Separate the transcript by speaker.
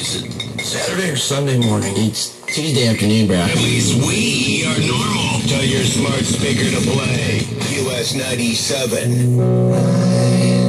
Speaker 1: Is it Saturday or Sunday morning? It's Tuesday afternoon, bro.
Speaker 2: At least we are normal. Tell your smart speaker to play US 97.